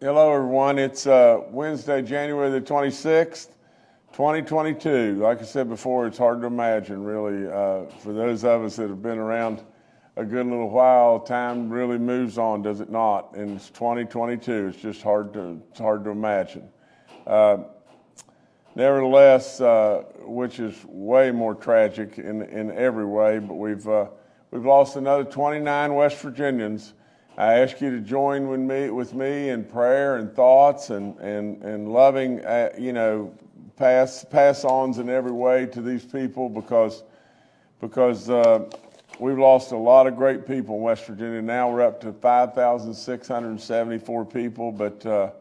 Hello, everyone. It's uh, Wednesday, January the 26th, 2022. Like I said before, it's hard to imagine, really. Uh, for those of us that have been around a good little while, time really moves on, does it not? And it's 2022. It's just hard to, it's hard to imagine. Uh, nevertheless, uh, which is way more tragic in, in every way, but we've, uh, we've lost another 29 West Virginians I ask you to join with me, with me in prayer and thoughts and, and, and loving, uh, you know, pass, pass ons in every way to these people because, because uh, we've lost a lot of great people in West Virginia. Now we're up to 5,674 people, but uh,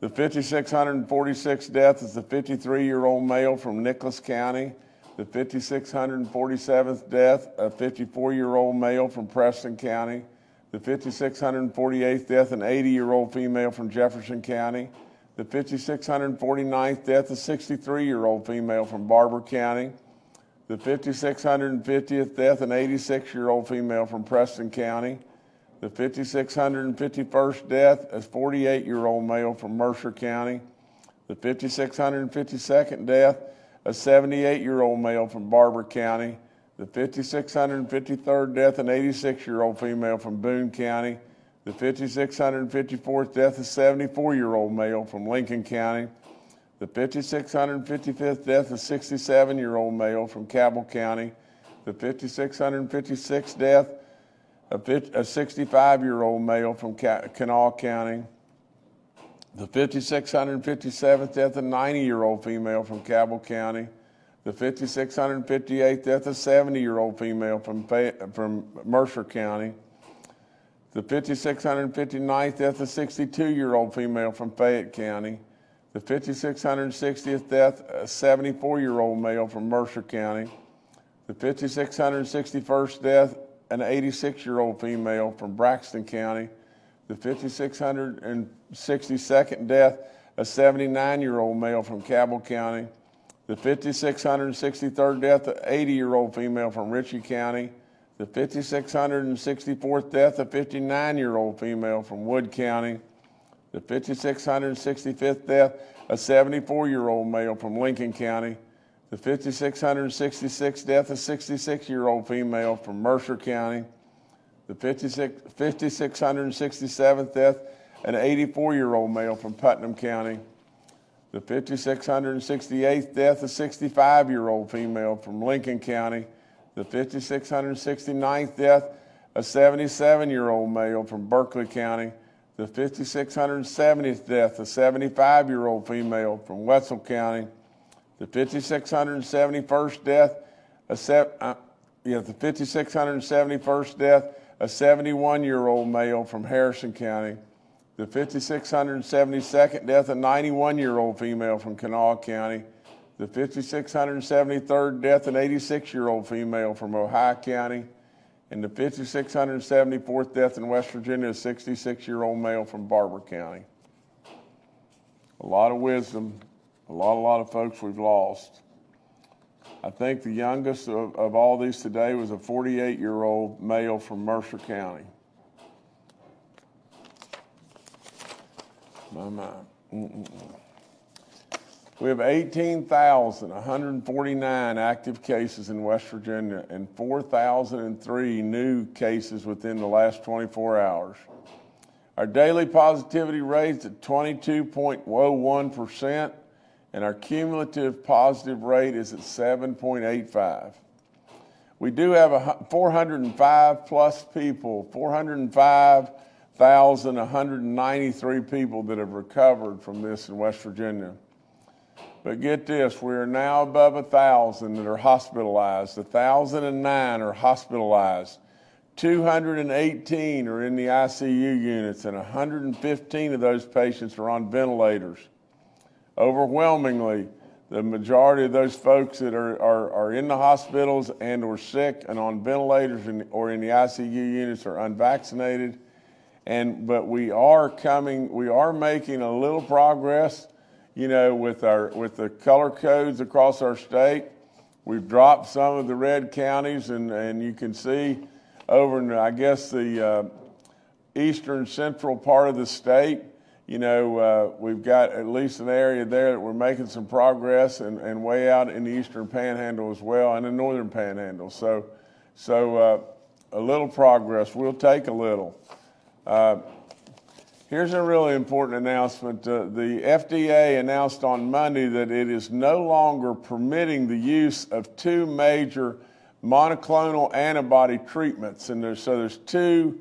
the 5,646 death is the 53 year old male from Nicholas County. The 5,647th death, a 54 year old male from Preston County the 5,648th death, an 80 year old female from Jefferson County, the 5,649th death, a 63 year old female from Barbour County, the 5,650th death, an 86 year old female from Preston County, the 5,651st death, a 48 year old male from Mercer County, the 5,652nd death, a 78 year old male from Barbour County, the 5,653rd death, an 86 year old female from Boone County, the 5,654th death, a 74 year old male from Lincoln County, the 5,655th death, a 67 year old male from Cabell County, the 5,656th death, a 65 year old male from Kanawha County, the 5,657th death, a 90 year old female from Cabell County the 5,658th death, a 70 year old female from, from Mercer County. The 5,659th death, a 62 year old female from Fayette County. The 5,660th death, a 74 year old male from Mercer County. The 5,661st death, an 86 year old female from Braxton County. The 5,662nd death, a 79 year old male from Cabell County the 5,663rd death, an 80 year old female from Ritchie County, the 5,664th death, a 59 year old female from Wood County, the 5,665th death, a 74 year old male from Lincoln County, the 5,666th death, a 66 year old female from Mercer County, the 5,667th death, an 84 year old male from Putnam County the 5,668th death, a 65 year old female from Lincoln County. The 5,669th death, a 77 year old male from Berkeley County. The 5,670th death, a 75 year old female from Wetzel County. The 5,671st death, a se- uh, yeah, the 5,671st death, a 71 year old male from Harrison County the 5,672nd death, of a 91 year old female from Kanawha County, the 5,673rd death, an 86 year old female from Ohio County, and the 5,674th death in West Virginia, a 66 year old male from Barbour County. A lot of wisdom, a lot, a lot of folks we've lost. I think the youngest of, of all these today was a 48 year old male from Mercer County. My. Mm-mm-mm. We have 18,149 active cases in West Virginia and 4,003 new cases within the last 24 hours. Our daily positivity rate is at 22.01%, and our cumulative positive rate is at 7.85. We do have a 405 plus people, 405 1,193 people that have recovered from this in West Virginia. But get this, we are now above 1,000 that are hospitalized. 1,009 are hospitalized. 218 are in the ICU units, and 115 of those patients are on ventilators. Overwhelmingly, the majority of those folks that are, are, are in the hospitals and or sick and on ventilators in, or in the ICU units are unvaccinated and but we are coming we are making a little progress you know with our with the color codes across our state we've dropped some of the red counties and and you can see over in i guess the uh, eastern central part of the state you know, uh, we've got at least an area there that we're making some progress and, and way out in the eastern panhandle as well and the northern panhandle. So, so uh, a little progress. We'll take a little. Uh, here's a really important announcement. Uh, the FDA announced on Monday that it is no longer permitting the use of two major monoclonal antibody treatments. And there's, so there's two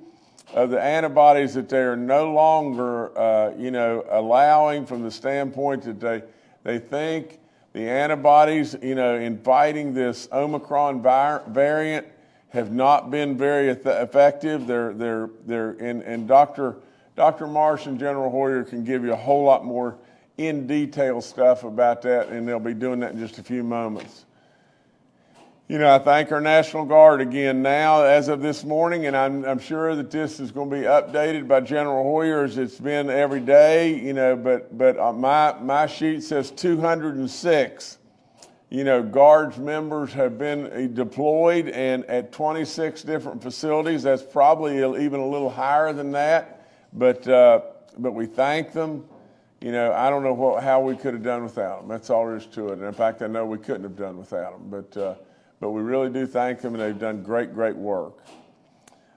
of the antibodies that they are no longer, uh, you know, allowing from the standpoint that they, they think the antibodies, you know, in fighting this Omicron variant have not been very effective. They're, they're, they're, and, and Dr. Dr. Marsh and General Hoyer can give you a whole lot more in detail stuff about that, and they'll be doing that in just a few moments. You know, I thank our National Guard again now as of this morning, and I'm, I'm sure that this is going to be updated by General Hoyer as it's been every day, you know, but, but uh, my, my sheet says 206 you know, Guards members have been uh, deployed and at 26 different facilities. That's probably even a little higher than that, but, uh, but we thank them. You know, I don't know what, how we could have done without them. That's all there is to it. And in fact, I know we couldn't have done without them, but, uh, but we really do thank them and they've done great, great work.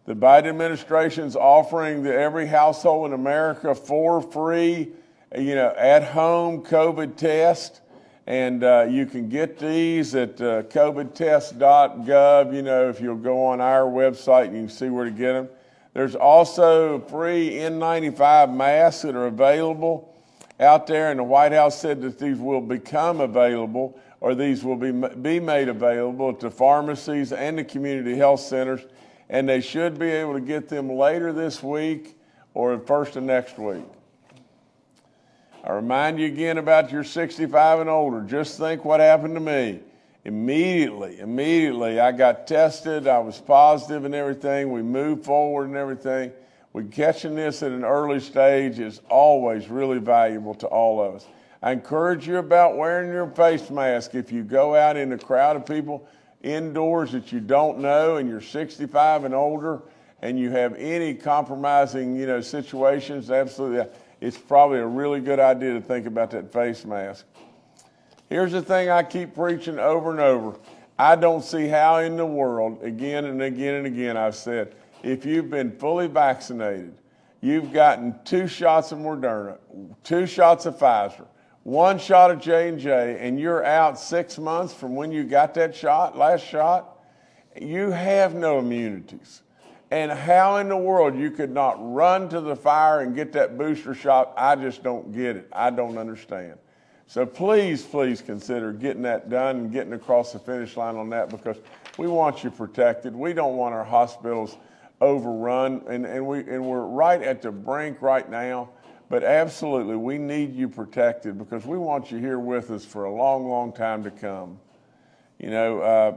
The Biden administration is offering the, every household in America four free, you know, at home COVID tests and uh, you can get these at uh, covidtest.gov. You know, if you'll go on our website, you can see where to get them. There's also free N95 masks that are available out there, and the White House said that these will become available or these will be, be made available to pharmacies and the community health centers, and they should be able to get them later this week or first of next week. I remind you again about your 65 and older. Just think what happened to me. Immediately, immediately, I got tested. I was positive and everything. We moved forward and everything. We catching this at an early stage is always really valuable to all of us. I encourage you about wearing your face mask if you go out in a crowd of people indoors that you don't know and you're 65 and older and you have any compromising, you know, situations. Absolutely it's probably a really good idea to think about that face mask. Here's the thing I keep preaching over and over. I don't see how in the world, again and again and again, I've said, if you've been fully vaccinated, you've gotten two shots of Moderna, two shots of Pfizer, one shot of J&J, and you're out six months from when you got that shot, last shot, you have no immunities and how in the world you could not run to the fire and get that booster shot, I just don't get it. I don't understand. So please, please consider getting that done and getting across the finish line on that because we want you protected. We don't want our hospitals overrun, and, and, we, and we're right at the brink right now. But absolutely, we need you protected because we want you here with us for a long, long time to come. You know, uh,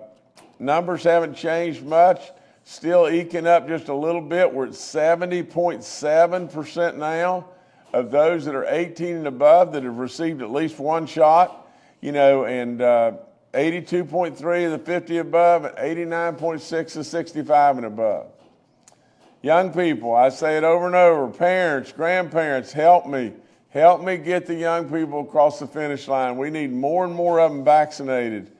numbers haven't changed much still eking up just a little bit. We're at 70.7% now of those that are 18 and above that have received at least one shot, you know, and uh, 82.3 of the 50 above, and 89.6 of 65 and above. Young people, I say it over and over parents, grandparents, help me. Help me get the young people across the finish line. We need more and more of them vaccinated.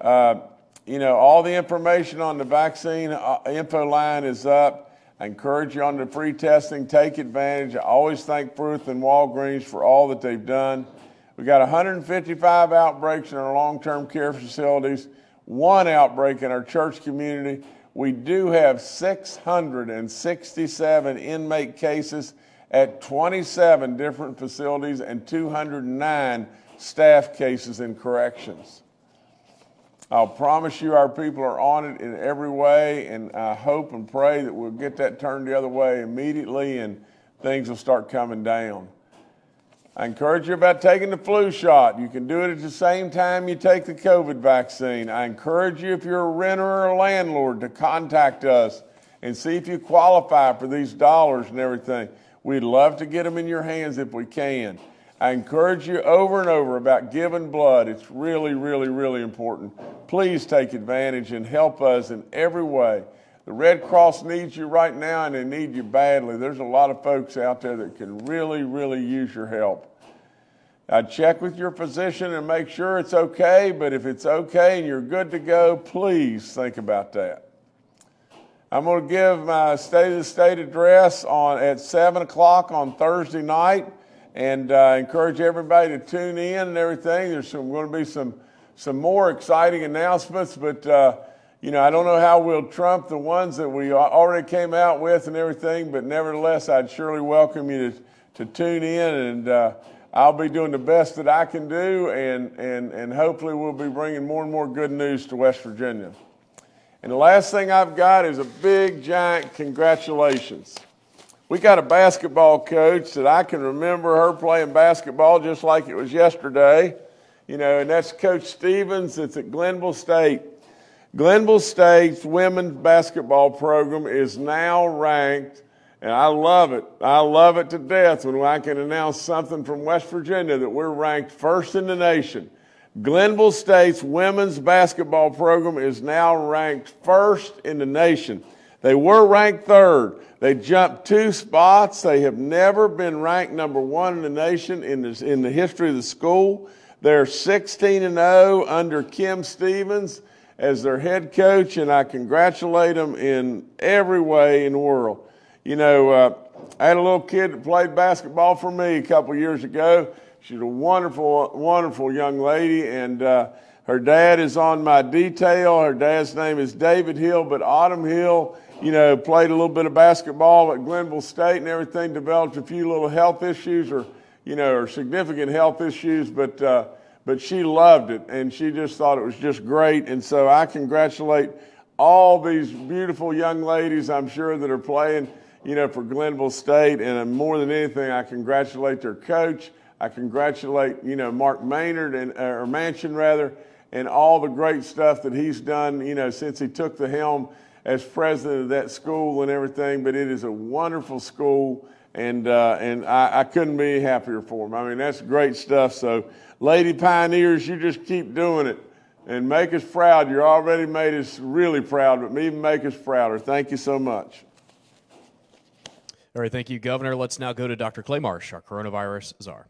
Uh, you know, all the information on the vaccine uh, info line is up. I encourage you on the free testing, take advantage. I always thank Fruth and Walgreens for all that they've done. We got 155 outbreaks in our long term care facilities, one outbreak in our church community. We do have 667 inmate cases at 27 different facilities and 209 staff cases in corrections. I'll promise you our people are on it in every way, and I hope and pray that we'll get that turned the other way immediately and things will start coming down. I encourage you about taking the flu shot. You can do it at the same time you take the COVID vaccine. I encourage you, if you're a renter or a landlord, to contact us and see if you qualify for these dollars and everything. We'd love to get them in your hands if we can. I encourage you over and over about giving blood. It's really, really, really important. Please take advantage and help us in every way. The Red Cross needs you right now and they need you badly. There's a lot of folks out there that can really, really use your help. I'd check with your physician and make sure it's okay, but if it's okay and you're good to go, please think about that. I'm going to give my State of the State address on at 7 o'clock on Thursday night and uh, encourage everybody to tune in and everything. There's some, going to be some, some more exciting announcements, but uh, you know, I don't know how we'll trump the ones that we already came out with and everything, but nevertheless, I'd surely welcome you to, to tune in and uh, I'll be doing the best that I can do and, and, and hopefully we'll be bringing more and more good news to West Virginia. And the last thing I've got is a big, giant congratulations. We got a basketball coach that I can remember her playing basketball just like it was yesterday, you know, and that's Coach Stephens. It's at Glenville State. Glenville State's women's basketball program is now ranked, and I love it. I love it to death when I can announce something from West Virginia that we're ranked first in the nation. Glenville State's women's basketball program is now ranked first in the nation. They were ranked third. They jumped two spots. They have never been ranked number one in the nation in the, in the history of the school. They're 16 and 0 under Kim Stephens as their head coach, and I congratulate them in every way in the world. You know, uh, I had a little kid that played basketball for me a couple years ago. She's a wonderful, wonderful young lady, and uh, her dad is on my detail. Her dad's name is David Hill, but Autumn Hill, you know, played a little bit of basketball at Glenville State and everything, developed a few little health issues or, you know, or significant health issues, but uh, but she loved it and she just thought it was just great. And so I congratulate all these beautiful young ladies, I'm sure, that are playing, you know, for Glenville State. And more than anything, I congratulate their coach. I congratulate, you know, Mark Maynard and or Manchin rather, and all the great stuff that he's done, you know, since he took the helm as president of that school and everything. But it is a wonderful school, and uh, and I, I couldn't be happier for them. I mean, that's great stuff. So Lady Pioneers, you just keep doing it and make us proud. You already made us really proud, but even make us prouder. Thank you so much. All right, thank you, Governor. Let's now go to Dr. Clay Marsh, our coronavirus czar.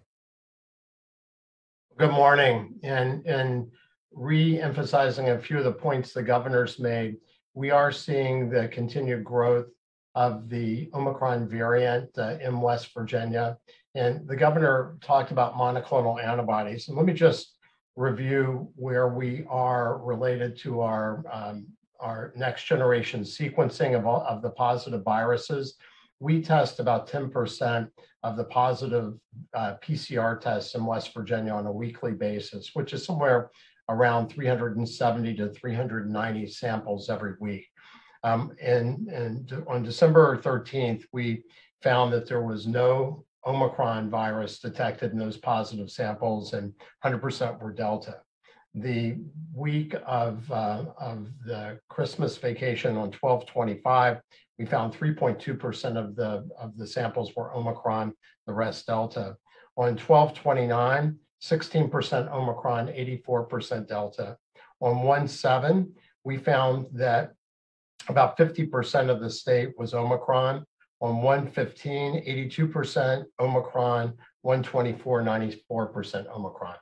Good morning. And, and re-emphasizing a few of the points the governor's made, we are seeing the continued growth of the Omicron variant uh, in West Virginia. And the governor talked about monoclonal antibodies. And let me just review where we are related to our, um, our next generation sequencing of, all, of the positive viruses. We test about 10% of the positive uh, PCR tests in West Virginia on a weekly basis, which is somewhere around 370 to 390 samples every week. Um, and, and on December 13th, we found that there was no Omicron virus detected in those positive samples, and 100% were Delta. The week of, uh, of the Christmas vacation on 1225, we found 3.2% of the, of the samples were Omicron, the rest Delta. On 1229, 16% Omicron, 84% Delta. On 1-7, we found that about 50% of the state was Omicron, on 115, 82% Omicron, 124, 94% Omicron.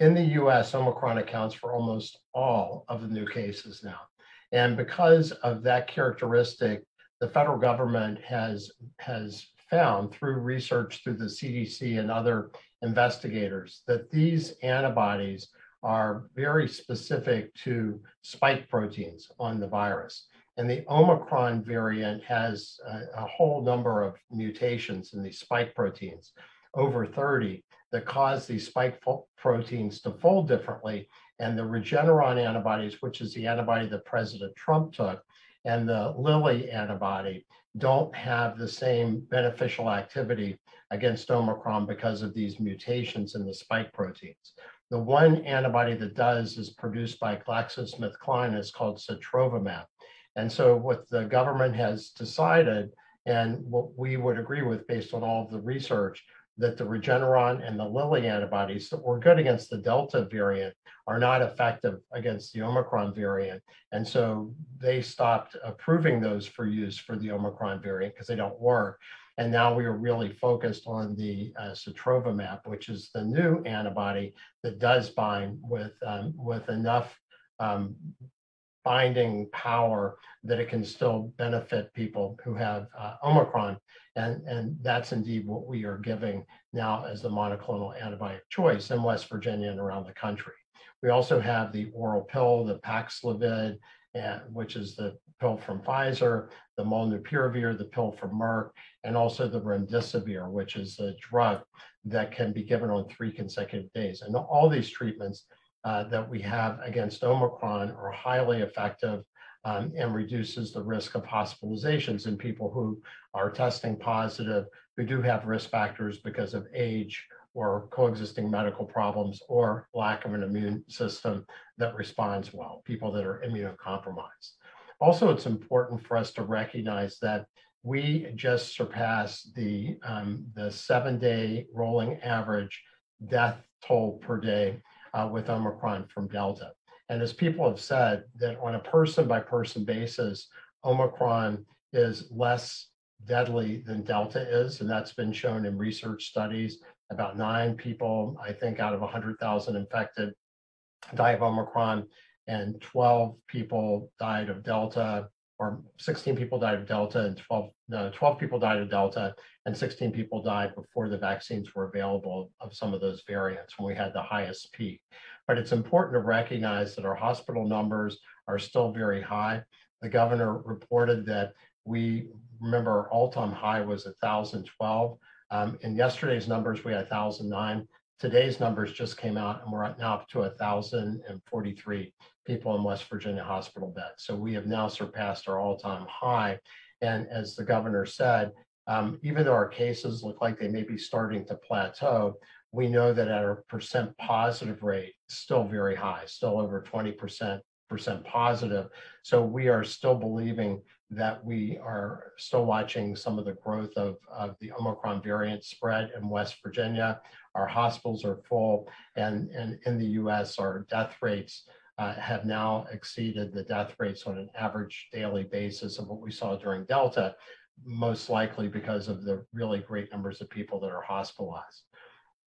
In the US, Omicron accounts for almost all of the new cases now. And because of that characteristic, the federal government has, has found through research through the CDC and other investigators that these antibodies are very specific to spike proteins on the virus. And the Omicron variant has a, a, whole number of mutations in these spike proteins, over 30, that cause these spike proteins to fold differently. And the Regeneron antibodies, which is the antibody that President Trump took, and the Lilly antibody don't have the same beneficial activity against Omicron because of these mutations in the spike proteins. The one antibody that does is produced by GlaxoSmithKline. It's called sotrovimab. And so what the government has decided, and what we would agree with based on all of the research, that the Regeneron and the Lilly antibodies that were good against the Delta variant are not effective against the Omicron variant. And so they stopped approving those for use for the Omicron variant because they don't work. And now we are really focused on the uh, sotrovimab, which is the new antibody that does bind with, um, with enough um, binding power that it can still benefit people who have uh, Omicron. And, and that's indeed what we are giving now as the monoclonal antibody of choice in West Virginia and around the country. We also have the oral pill, the Paxlovid, and, which is the pill from Pfizer, the molnupiravir, the pill from Merck, and also the remdesivir, which is a drug that can be given on three consecutive days. And all these treatments uh, that we have against Omicron are highly effective um, and reduces the risk of hospitalizations in people who are testing positive, who do have risk factors because of age or coexisting medical problems or lack of an immune system that responds well, people that are immunocompromised. Also, it's important for us to recognize that we just surpassed the, um, the seven day rolling average death toll per day uh, with Omicron from Delta. And as people have said, that on a person by person basis, Omicron is less deadly than Delta is. And that's been shown in research studies. About nine people, I think, out of 100,000 infected die of Omicron, and 12 people died of Delta, or 16 people died of Delta, and 12, no, 12 people died of Delta, and 16 people died before the vaccines were available of some of those variants when we had the highest peak. But it's important to recognize that our hospital numbers are still very high. The governor reported that we remember our all-time high was 1,012. Um, in yesterday's numbers, we had 1,009. Today's numbers just came out, and we're now up to 1,043 people in West Virginia hospital beds. So we have now surpassed our all-time high. And as the governor said, um, even though our cases look like they may be starting to plateau, we know that our percent positive rate is still very high, still over 20% positive. So we are still believing that we are still watching some of the growth of, of the Omicron variant spread in West Virginia. Our hospitals are full, and, and in the US, our death rates uh, have now exceeded the death rates on an average daily basis of what we saw during Delta, most likely because of the really great numbers of people that are hospitalized.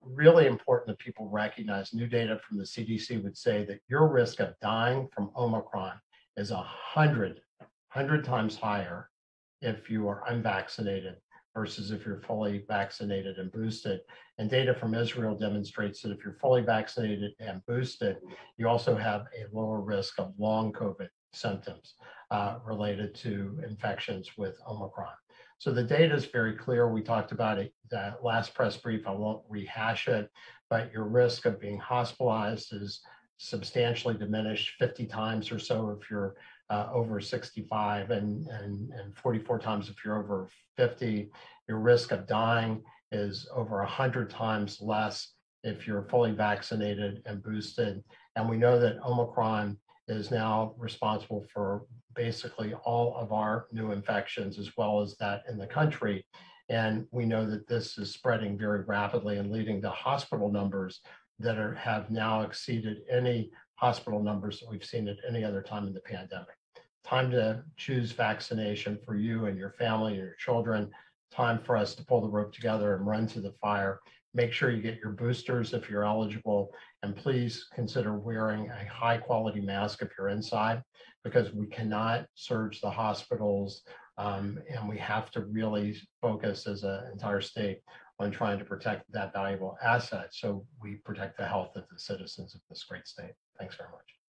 Really important that people recognize new data from the CDC would say that your risk of dying from Omicron is a hundred, hundred times higher if you are unvaccinated versus if you're fully vaccinated and boosted. And data from Israel demonstrates that if you're fully vaccinated and boosted, you also have a lower risk of long COVID symptoms uh, related to infections with Omicron. So the data is very clear. We talked about it that last press brief. I won't rehash it, but your risk of being hospitalized is substantially diminished 50 times or so if you're uh, over 65 and, and, and 44 times if you're over 50. Your risk of dying is over 100 times less if you're fully vaccinated and boosted. And we know that Omicron is now responsible for basically all of our new infections as well as that in the country. And we know that this is spreading very rapidly and leading to hospital numbers that are, have now exceeded any hospital numbers that we've seen at any other time in the pandemic. Time to choose vaccination for you and your family and your children. Time for us to pull the rope together and run to the fire. Make sure you get your boosters if you're eligible, and please consider wearing a high quality mask if you're inside because we cannot surge the hospitals um, and we have to really focus as an entire state on trying to protect that valuable asset so we protect the health of the citizens of this great state. Thanks very much.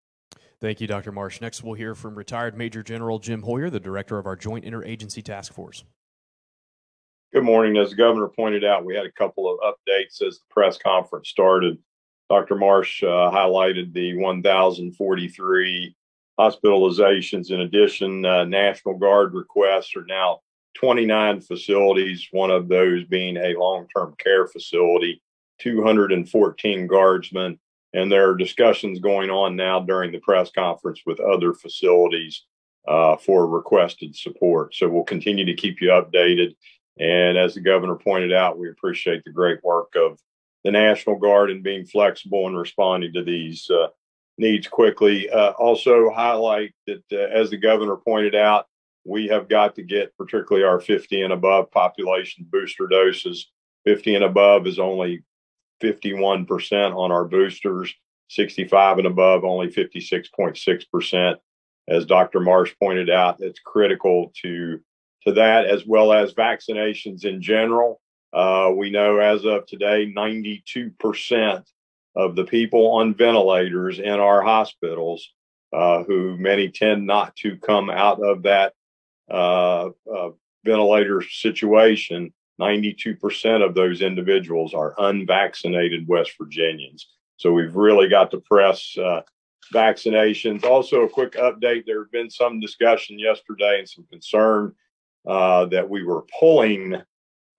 Thank you, Dr. Marsh. Next, we'll hear from retired Major General Jim Hoyer, the director of our Joint Interagency Task Force. Good morning. As the governor pointed out, we had a couple of updates as the press conference started. Dr. Marsh uh, highlighted the 1,043 hospitalizations. In addition, uh, National Guard requests are now 29 facilities, one of those being a long term care facility, 214 guardsmen. And there are discussions going on now during the press conference with other facilities uh, for requested support. So we'll continue to keep you updated. And as the governor pointed out, we appreciate the great work of the National Guard in being flexible and responding to these uh, needs quickly. Uh, also, highlight that, uh, as the governor pointed out, we have got to get particularly our 50 and above population booster doses. 50 and above is only 51% on our boosters, 65 and above, only 56.6%. As Dr. Marsh pointed out, it's critical to, to that as well as vaccinations in general. Uh, we know as of today, 92% of the people on ventilators in our hospitals, uh, who many tend not to come out of that uh, uh ventilator situation, 92% of those individuals are unvaccinated West Virginians. So we've really got to press uh, vaccinations. Also, a quick update there have been some discussion yesterday and some concern uh, that we were pulling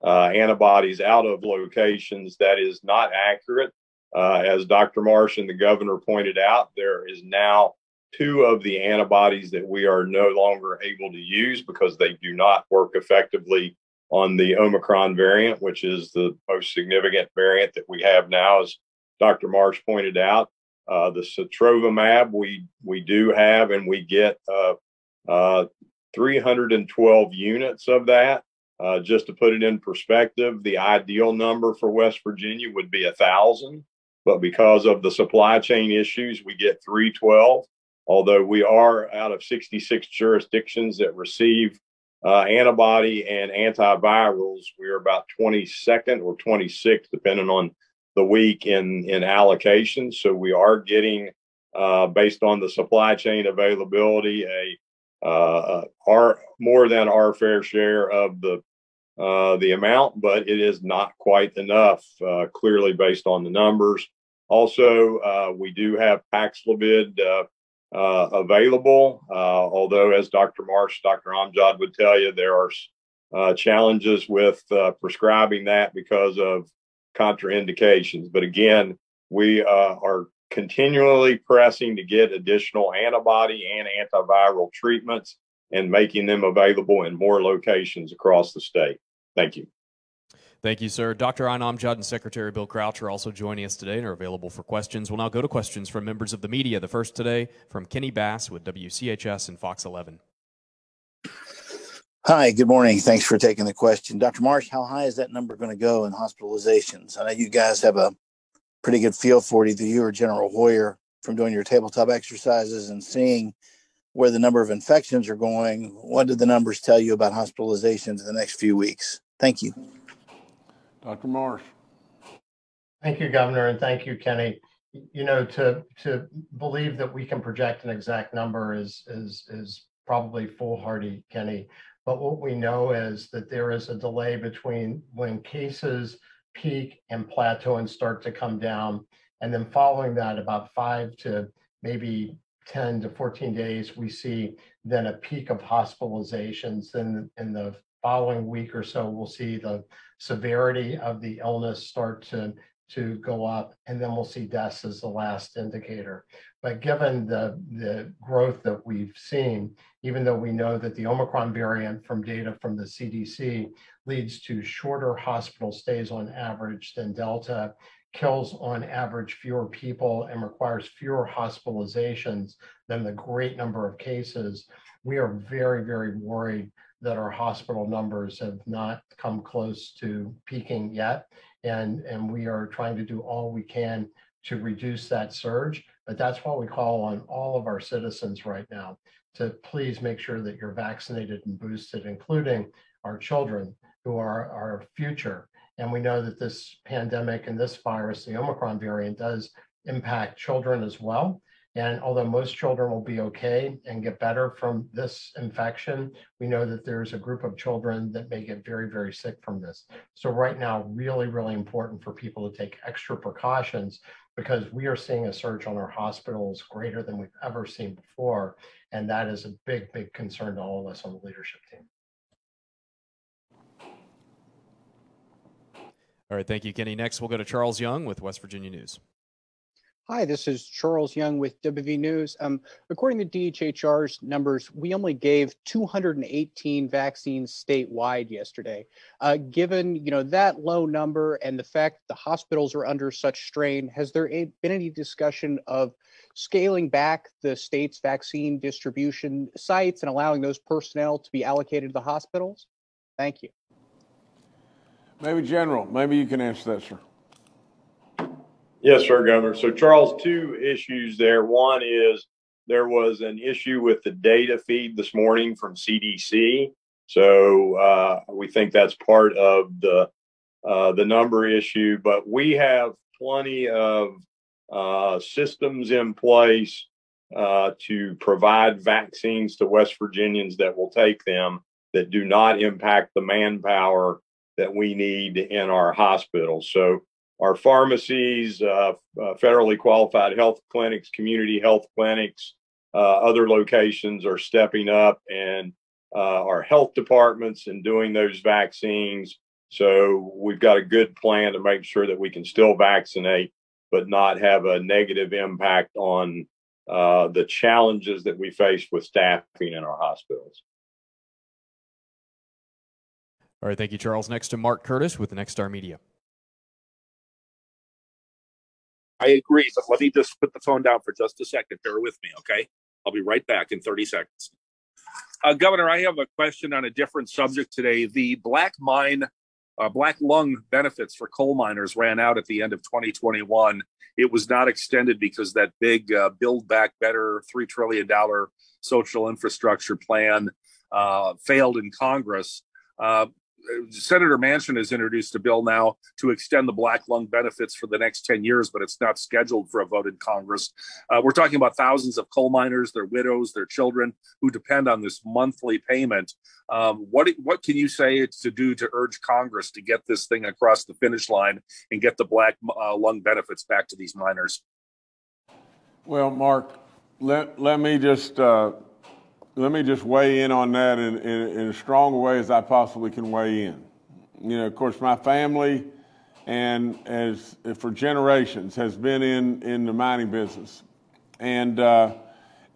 uh, antibodies out of locations. That is not accurate. Uh, as Dr. Marsh and the governor pointed out, there is now two of the antibodies that we are no longer able to use because they do not work effectively on the Omicron variant, which is the most significant variant that we have now, as Dr. Marsh pointed out. Uh, the sotrovimab we we do have, and we get uh, uh, 312 units of that. Uh, just to put it in perspective, the ideal number for West Virginia would be a thousand, but because of the supply chain issues, we get 312. Although we are out of 66 jurisdictions that receive uh, antibody and antivirals, we are about 22nd or 26th, depending on the week in in allocations. So we are getting, uh, based on the supply chain availability, a uh, our more than our fair share of the uh, the amount, but it is not quite enough. Uh, clearly, based on the numbers. Also, uh, we do have Paxlovid uh, uh, available. although, as Dr. Marsh, Dr. Amjad would tell you, there are challenges with prescribing that because of contraindications. But again, we are continually pressing to get additional antibody and antiviral treatments and making them available in more locations across the state. Thank you. Thank you, sir. Dr. Ayne Amjad and Secretary Bill Crouch are also joining us today and are available for questions. We'll now go to questions from members of the media. The first today from Kenny Bass with WCHS and Fox 11. Hi, good morning. Thanks for taking the question. Dr. Marsh, how high is that number going to go in hospitalizations? I know you guys have a pretty good feel for it, either you or General Hoyer, from doing your tabletop exercises and seeing where the number of infections are going. What did the numbers tell you about hospitalizations in the next few weeks? Thank you. Dr. Marsh. Thank you, Governor, and thank you, Kenny. You know, to to believe that we can project an exact number is is is probably foolhardy, Kenny. But what we know is that there is a delay between when cases peak and plateau and start to come down. And then following that, about five to maybe 10 to 14 days, we see then a peak of hospitalizations. Then in the following week or so, we'll see the severity of the illness start to, to go up, and then we'll see deaths as the last indicator. But given the, the growth that we've seen, even though we know that the Omicron variant from data from the CDC leads to shorter hospital stays on average than Delta, kills on average fewer people, and requires fewer hospitalizations than the great number of cases, we are very, very worried that our hospital numbers have not come close to peaking yet. And, and we are trying to do all we can to reduce that surge. But that's why we call on all of our citizens right now to please make sure that you're vaccinated and boosted, including our children who are our future. And we know that this pandemic and this virus, the Omicron variant, does impact children as well. And although most children will be okay and get better from this infection, we know that there's a group of children that may get very, very sick from this. So right now, really, really important for people to take extra precautions because we are seeing a surge on our hospitals greater than we've ever seen before. And that is a big, big concern to all of us on the leadership team. All right, thank you, Kenny. Next, we'll go to Charles Young with West Virginia News. Hi, this is Charles Young with WV News. Um, according to DHHR's numbers, we only gave 218 vaccines statewide yesterday. Uh, given you know that low number and the fact the hospitals are under such strain, has there been any discussion of scaling back the state's vaccine distribution sites and allowing those personnel to be allocated to the hospitals? Thank you. Maybe General, maybe you can answer that, sir. Yes, sir, Governor. So, Charles, two issues there. One is there was an issue with the data feed this morning from CDC. So uh, we think that's part of the uh, the number issue. But we have plenty of uh, systems in place uh, to provide vaccines to West Virginians that will take them that do not impact the manpower that we need in our hospitals. So our pharmacies, uh, uh, federally qualified health clinics, community health clinics, uh, other locations are stepping up and our health departments and doing those vaccines. So we've got a good plan to make sure that we can still vaccinate, but not have a negative impact on uh, the challenges that we face with staffing in our hospitals. All right, thank you, Charles. Next to Mark Curtis with Nexstar Media. I agree, but let me just put the phone down for just a second. Bear with me, okay? I'll be right back in 30 seconds. Uh, Governor, I have a question on a different subject today. The black mine, uh, black lung benefits for coal miners ran out at the end of 2021. It was not extended because that big uh, Build Back Better $3 trillion social infrastructure plan uh, failed in Congress. Senator Manchin has introduced a bill now to extend the black lung benefits for the next 10 years, but it's not scheduled for a vote in Congress. Uh, we're talking about thousands of coal miners, their widows, their children who depend on this monthly payment. Um, what, what can you say to do to urge Congress to get this thing across the finish line and get the black uh, lung benefits back to these miners? Well, Mark, let, let me just uh, let me just weigh in on that in, in, in as strong a way as I possibly can weigh in. You know, of course, my family and as for generations has been in, in the mining business. And, uh,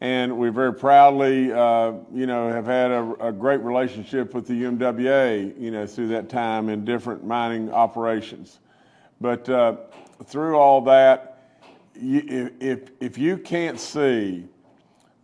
and we very proudly, uh, you know, have had a, a, great relationship with the UMWA, you know, through that time in different mining operations. But uh, through all that, you, if, if you can't see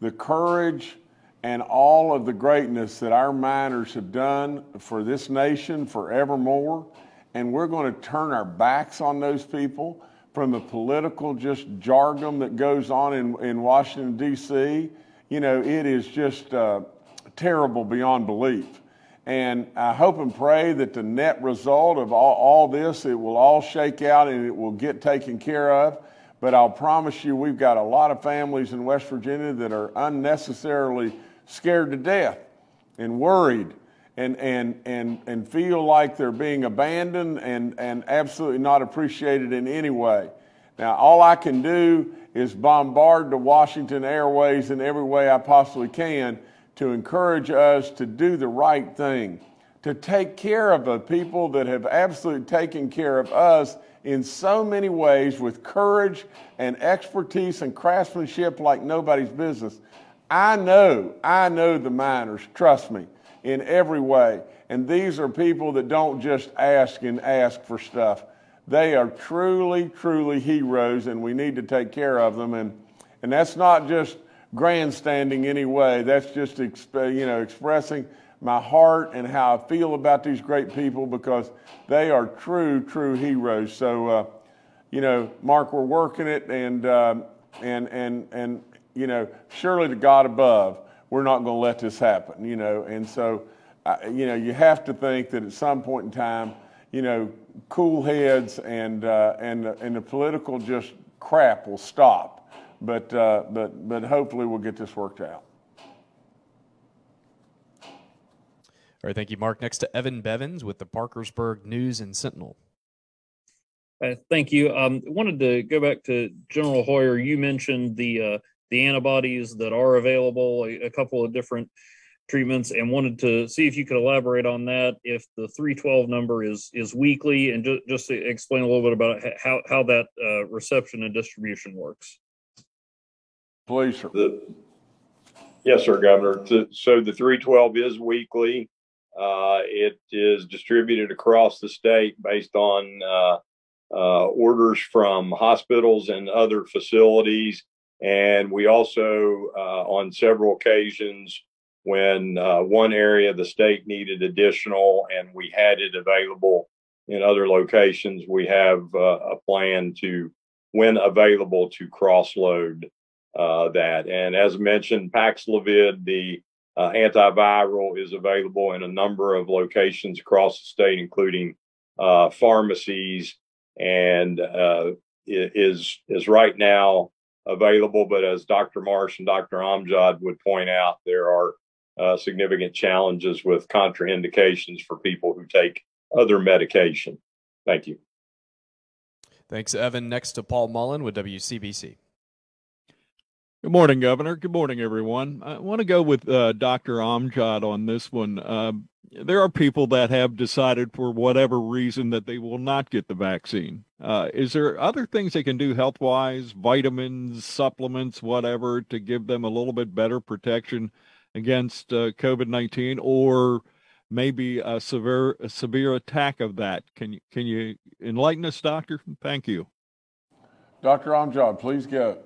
the courage and all of the greatness that our miners have done for this nation forevermore. And we're going to turn our backs on those people from the political just jargon that goes on in, in Washington, D.C. You know, it is just uh, terrible beyond belief. And I hope and pray that the net result of all, all this, it will all shake out and it will get taken care of. But I'll promise you, we've got a lot of families in West Virginia that are unnecessarily scared to death and worried and, and, and, and feel like they're being abandoned and, and absolutely not appreciated in any way. Now, all I can do is bombard the Washington airways in every way I possibly can to encourage us to do the right thing, to take care of the people that have absolutely taken care of us in so many ways with courage and expertise and craftsmanship like nobody's business. I know, I know the miners, trust me, in every way. And these are people that don't just ask and ask for stuff. They are truly, truly heroes, and we need to take care of them. And, and that's not just grandstanding anyway. That's just exp- you know expressing my heart and how I feel about these great people because they are true, true heroes. So, uh, you know, Mark, we're working it, and uh, and and and you know, surely to God above, we're not going to let this happen, you know. And so, uh, you know, you have to think that at some point in time, you know, cool heads and, uh, and, and the political just crap will stop. But, uh, but, but hopefully we'll get this worked out. All right, thank you, Mark. Next to Evan Bevins with the Parkersburg News and Sentinel. Uh, thank you. Um, wanted to go back to General Hoyer. You mentioned the uh, the antibodies that are available, a, a couple of different treatments and wanted to see if you could elaborate on that. If the 312 number is is weekly, and ju- just to explain a little bit about how how that uh, reception and distribution works. Please, sir. The, yes, sir, Governor. So- So the three twelve is weekly. Uh, it is distributed across the state based on, uh, uh, orders from hospitals and other facilities. And we also, uh, on several occasions, when, uh, one area of the state needed additional and we had it available in other locations, we have, uh, a plan to, when available, to cross-load uh, that. And as mentioned, Paxlovid, the uh, antiviral, is available in a number of locations across the state, including pharmacies, and uh, is is right now available. But as Dr. Marsh and Dr. Amjad would point out, there are uh, significant challenges with contraindications for people who take other medication. Thank you. Thanks, Evan. Next to Paul Mullen with WCBC. Good morning, Governor. Good morning, everyone. I want to go with uh, Dr. Amjad on this one. Um, there are people that have decided, for whatever reason, that they will not get the vaccine. Uh, is there other things they can do health wise, vitamins, supplements, whatever, to give them a little bit better protection against uh, COVID 19 or maybe a severe, a severe attack of that? Can you, can you enlighten us, Doctor? Thank you. Dr. Amjad, please go.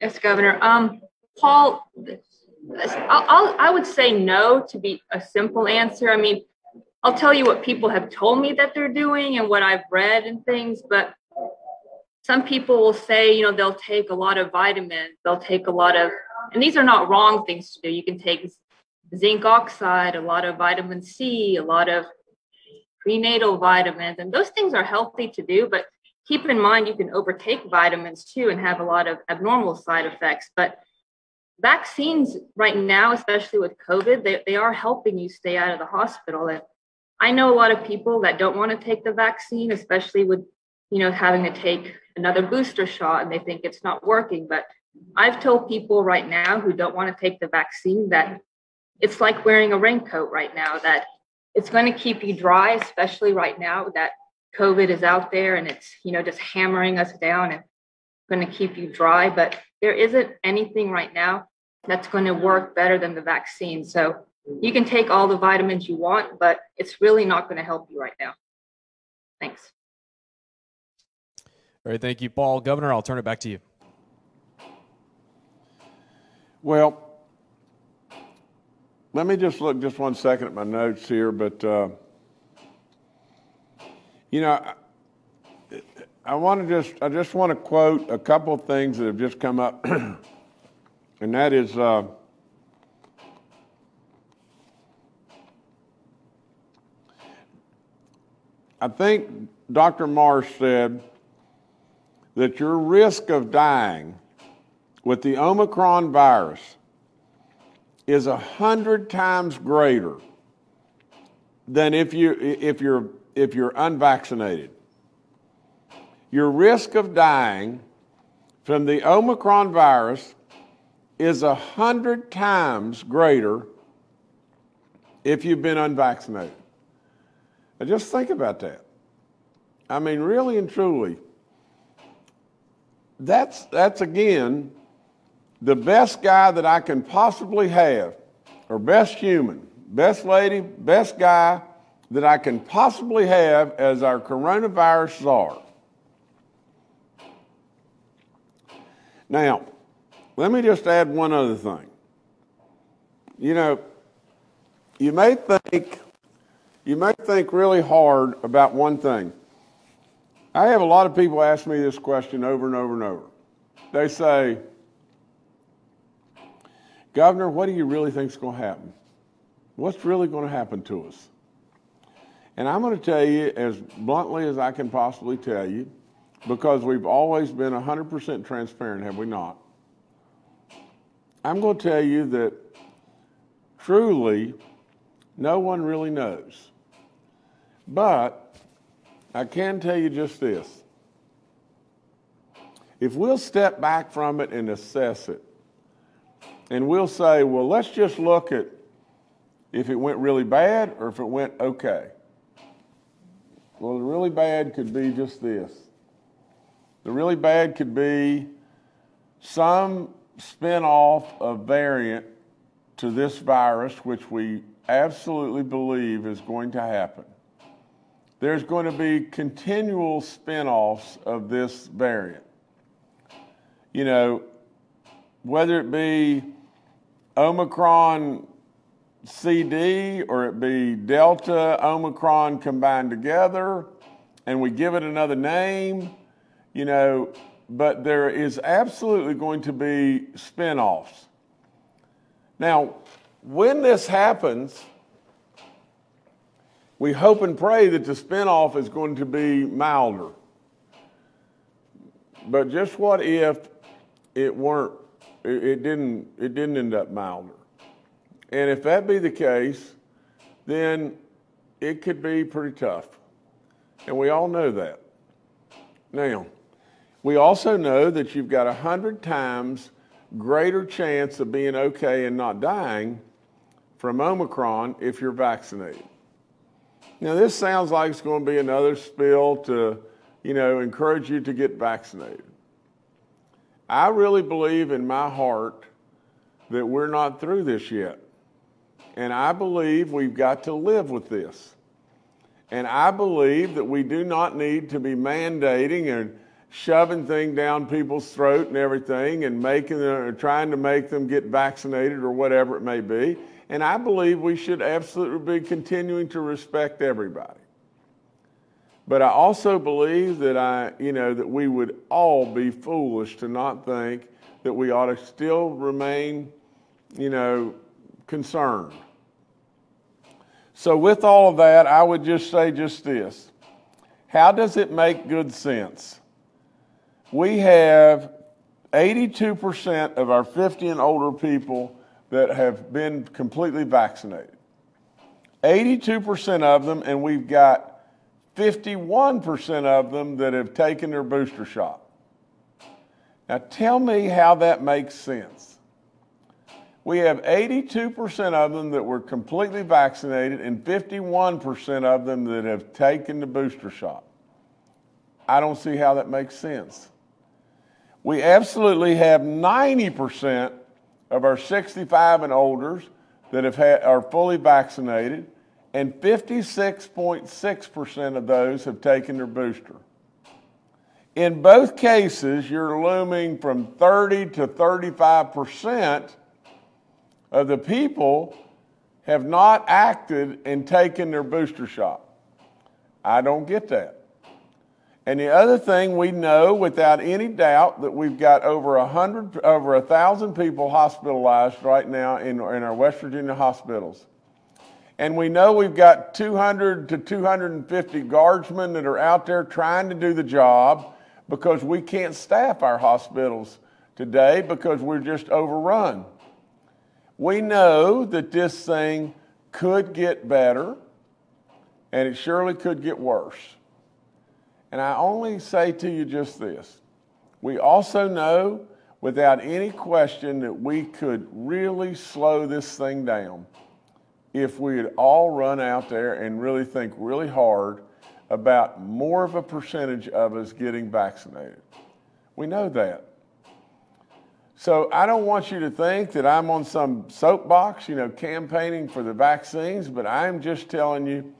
Yes, Governor. Um, Paul, I'll, I'll, would say no to be a simple answer. I mean, I'll tell you what people have told me that they're doing and what I've read and things, but some people will say, you know, they'll take a lot of vitamins, they'll take a lot of, and these are not wrong things to do. You can take zinc oxide, a lot of vitamin C, a lot of prenatal vitamins, and those things are healthy to do, but keep in mind you can overtake vitamins too and have a lot of abnormal side effects. But vaccines right now, especially with COVID, they, they are helping you stay out of the hospital. And I know a lot of people that don't want to take the vaccine, especially with, you know, having to take another booster shot and they think it's not working. But I've told people right now who don't want to take the vaccine that it's like wearing a raincoat right now, that it's going to keep you dry, especially right now that COVID is out there and it's, you know, just hammering us down and going to keep you dry. But there isn't anything right now that's going to work better than the vaccine. So you can take all the vitamins you want, but it's really not going to help you right now. Thanks. All right, thank you, Paul. Governor, I'll turn it back to you. Well, let me just look just one second at my notes here, but uh, you know, I, want to just I just want to quote a couple of things that have just come up, and that is. Uh, I think Dr. Marsh said that your risk of dying with the Omicron virus is a hundred times greater than if you if you're if you're unvaccinated. Your risk of dying from the Omicron virus is a hundred times greater if you've been unvaccinated. Now just think about that. I mean, really and truly, that's that's again the best guy that I can possibly have, or best human, best lady, best guy that I can possibly have as our coronavirus czar. Now, let me just add one other thing. You know, you may think you may think really hard about one thing. I have a lot of people ask me this question over and over and over. They say, Governor, what do you really think is going to happen? What's really going to happen to us? And I'm going to tell you as bluntly as I can possibly tell you, because we've always been 100% transparent, have we not? I'm going to tell you that truly no one really knows. But I can tell you just this. If we'll step back from it and assess it, and we'll say, well, let's just look at if it went really bad or if it went okay. Well, the really bad could be just this. The really bad could be some spin-off of variant to this virus, which we absolutely believe is going to happen. There's going to be continual spin-offs of this variant. You know, whether it be Omicron CD or it be Delta, Omicron combined together, and we give it another name, you know, but there is absolutely going to be spin-offs. Now, when this happens, we hope and pray that the spinoff is going to be milder. But just what if it weren't? It, didn't. It didn't end up milder. And if that be the case, then it could be pretty tough. And we all know that. Now, we also know that you've got a hundred times greater chance of being okay and not dying from Omicron if you're vaccinated. Now, this sounds like it's going to be another spill to, you know, encourage you to get vaccinated. I really believe in my heart that we're not through this yet. And I believe we've got to live with this. And I believe that we do not need to be mandating and shoving things down people's throat and everything and making them, or trying to make them get vaccinated or whatever it may be. And I believe we should absolutely be continuing to respect everybody. But I also believe that I, you know, that we would all be foolish to not think that we ought to still remain, you know, concerned. So with all of that, I would just say just this. How does it make good sense? We have 82% of our 50 and older people that have been completely vaccinated. 82% of them, and we've got 51% of them that have taken their booster shot. Now tell me how that makes sense. We have 82% of them that were completely vaccinated and 51% of them that have taken the booster shot. I don't see how that makes sense we absolutely have 90% of our 65 and olders that have had, are fully vaccinated, and 56.6% of those have taken their booster. In both cases, you're looming from 30 to 35% of the people have not acted and taken their booster shot. I don't get that. And the other thing we know without any doubt that we've got over a hundred, over a thousand people hospitalized right now in, in our West Virginia hospitals. And we know we've got 200 to 250 guardsmen that are out there trying to do the job because we can't staff our hospitals today because we're just overrun. We know that this thing could get better and it surely could get worse. And I only say to you just this. We also know without any question that we could really slow this thing down if we had all run out there and really think really hard about more of a percentage of us getting vaccinated. We know that. So I don't want you to think that I'm on some soapbox, you know, campaigning for the vaccines, but I'm just telling you,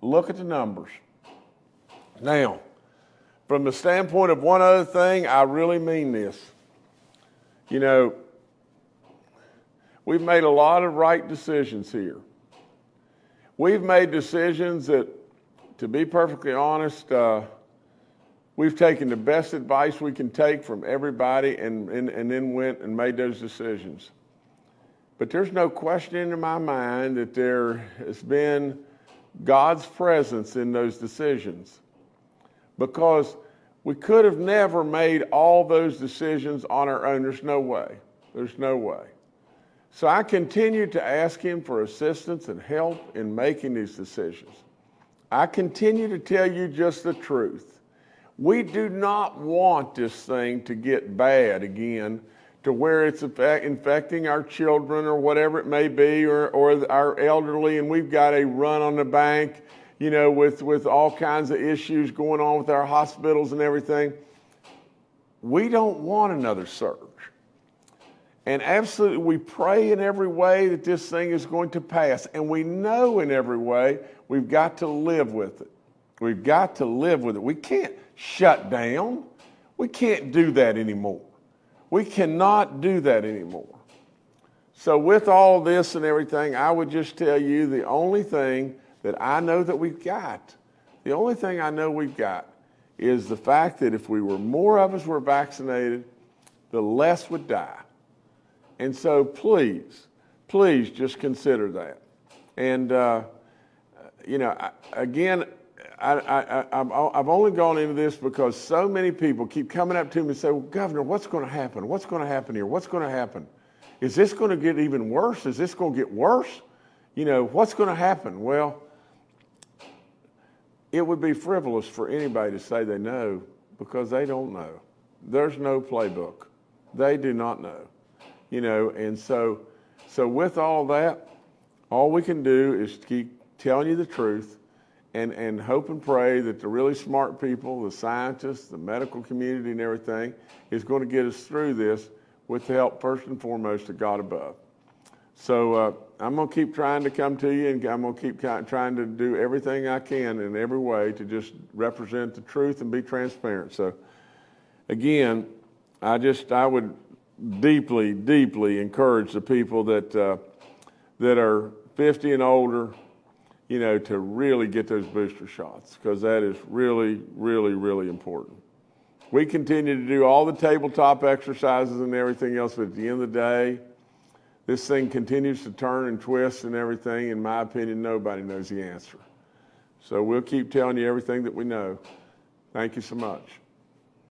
look at the numbers. Now, from the standpoint of one other thing, I really mean this. You know, we've made a lot of right decisions here. We've made decisions that, to be perfectly honest, uh, we've taken the best advice we can take from everybody and, and, and then went and made those decisions. But there's no question in my mind that there has been God's presence in those decisions because we could have never made all those decisions on our own. There's no way. There's no way. So I continue to ask Him for assistance and help in making these decisions. I continue to tell you just the truth. We do not want this thing to get bad again to where it's infecting our children or whatever it may be, or, or our elderly, and we've got a run on the bank, you know, with, with all kinds of issues going on with our hospitals and everything. We don't want another surge. And absolutely, we pray in every way that this thing is going to pass. And we know in every way we've got to live with it. We've got to live with it. We can't shut down. We can't do that anymore. We cannot do that anymore. So, with all this and everything, I would just tell you the only thing that I know that we've got, the only thing I know we've got is the fact that if we were more of us were vaccinated, the less would die. And so please, please just consider that. And, uh, you know, I, again, I, have only gone into this because so many people keep coming up to me and say, well, Governor, what's going to happen? What's going to happen here? What's going to happen? Is this going to get even worse? Is this going to get worse? You know, what's going to happen? Well, it would be frivolous for anybody to say they know because they don't know. There's no playbook. They do not know you know, and so, so with all that, all we can do is keep telling you the truth and, and hope and pray that the really smart people, the scientists, the medical community and everything is going to get us through this with the help first and foremost of God above. So uh, I'm going to keep trying to come to you and I'm going to keep trying to do everything I can in every way to just represent the truth and be transparent. So again, I just, I would deeply, deeply encourage the people that uh, that are 50 and older, you know, to really get those booster shots because that is really, really, really important. We continue to do all the tabletop exercises and everything else, but at the end of the day, this thing continues to turn and twist and everything. In my opinion, nobody knows the answer. So we'll keep telling you everything that we know. Thank you so much.